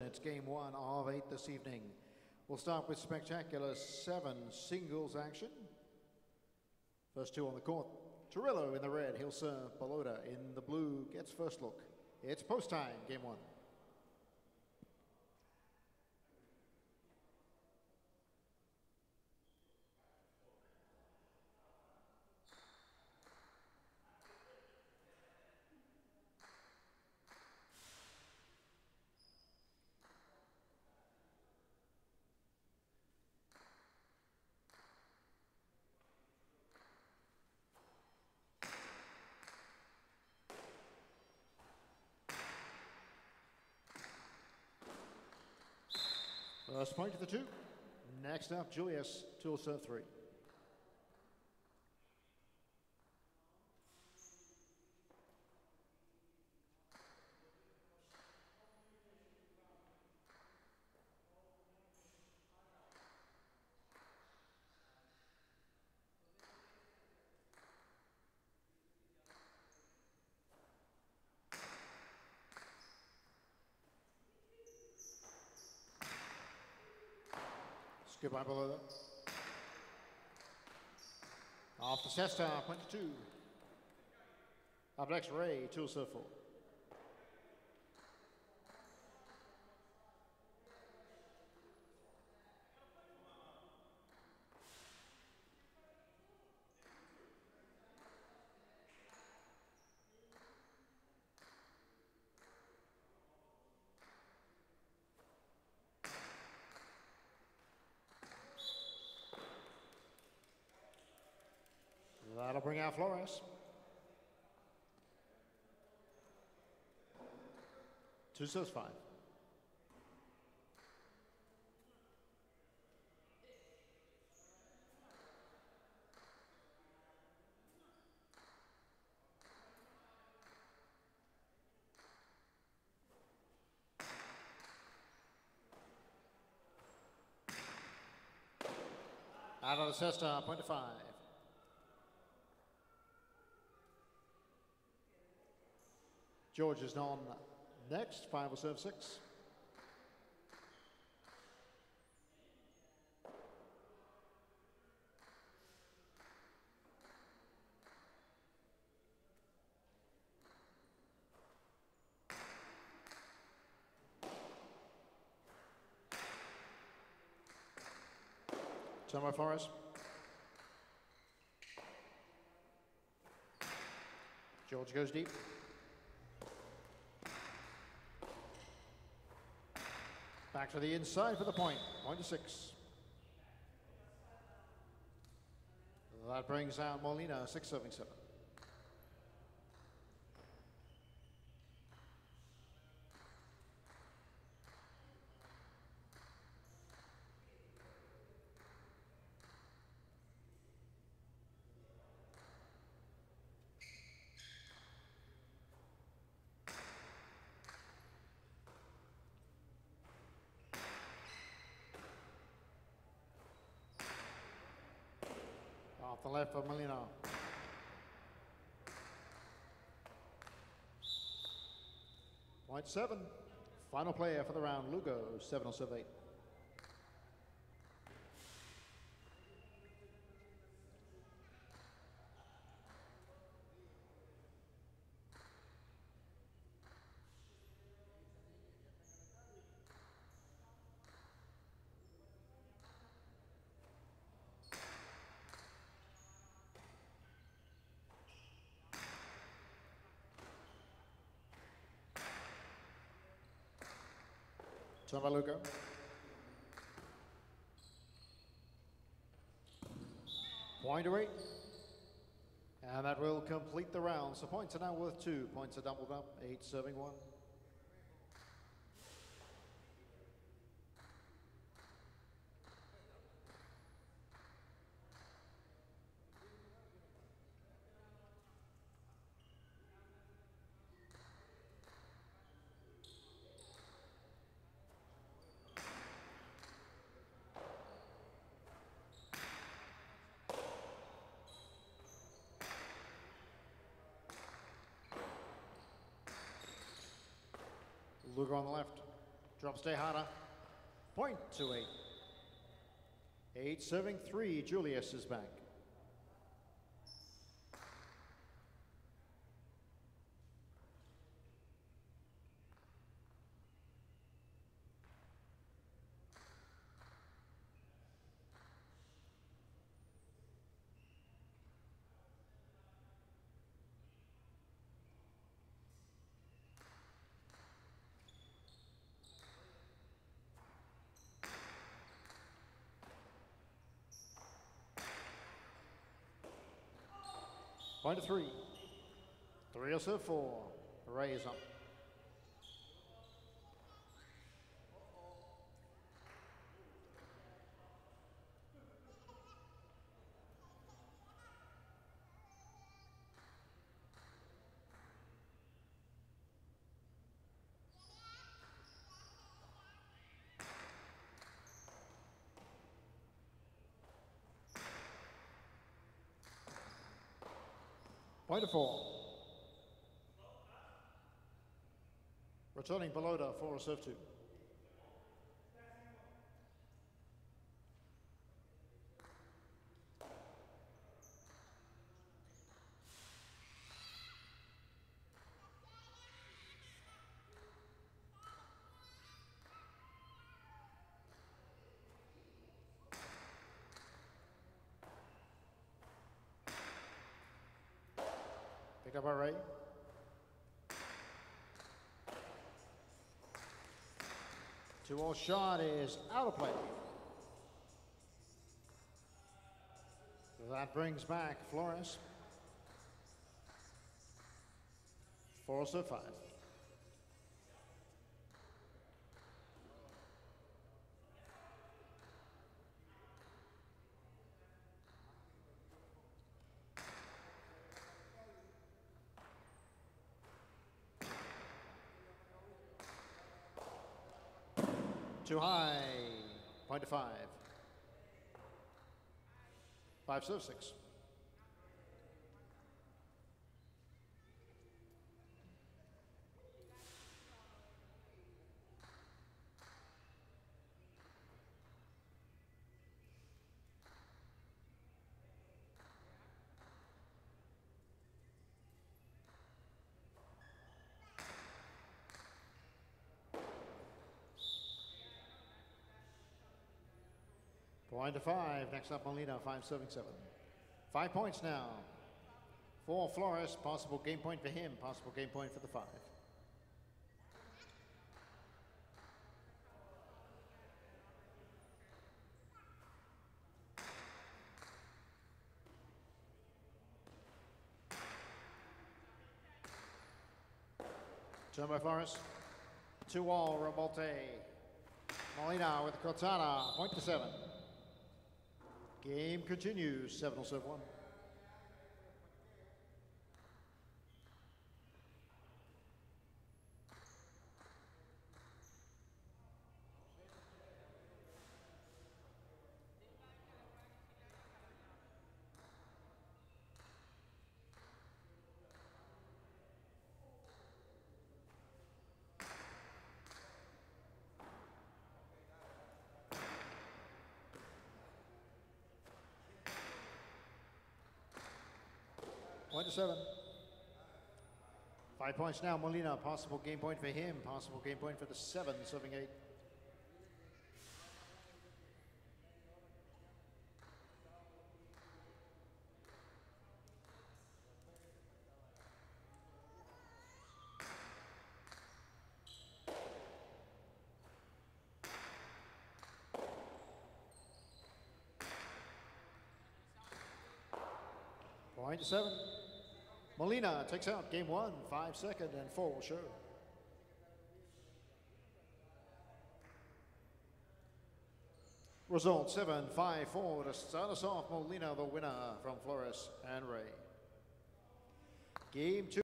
It's game one of eight this evening. We'll start with spectacular seven singles action. First two on the court. Torillo in the red, he'll serve. Balota in the blue gets first look. It's post time, game one. First point to the two. Next up, Julius, will serve three. Goodbye below. Off to Cesta, point to two. Up next, Ray, two serve four. That'll bring out Flores. Two serves five. Out of the Cesta, point to five. George is on next, five will serve six. Somewhere Flores. George goes deep. Back to the inside for the point. Point to six. That brings out Molina, six serving seven. off the left of Molina. Point seven, final player for the round, Lugo, 707 8. Chamaluka. Point away. And that will complete the round. So points are now worth two. Points are doubled up, eight serving one. Luger on the left. Drops Tejada. Point to eight. Eight serving three. Julius is back. Point to three. Three or serve four. Ray is up. Point to four. Returning Belota for a serve two. Picked up by Ray. Two all shot is out of play. That brings back Flores. Four so five. Too high. Point to five. Five six. Point to five. Next up, Molina, five serving seven. Five points now. For Flores, possible game point for him, possible game point for the five. Turn by Flores. Two all, Rebote. Molina with Cortana, point to seven. Game continues, Seven zero seven one. Point to seven. Five points now, Molina. Possible game point for him. Possible game point for the seven, serving eight. Point seven. Molina takes out game one, five second and four will show. Result seven, five, four to start us off. Molina, the winner from Flores and Ray. Game two.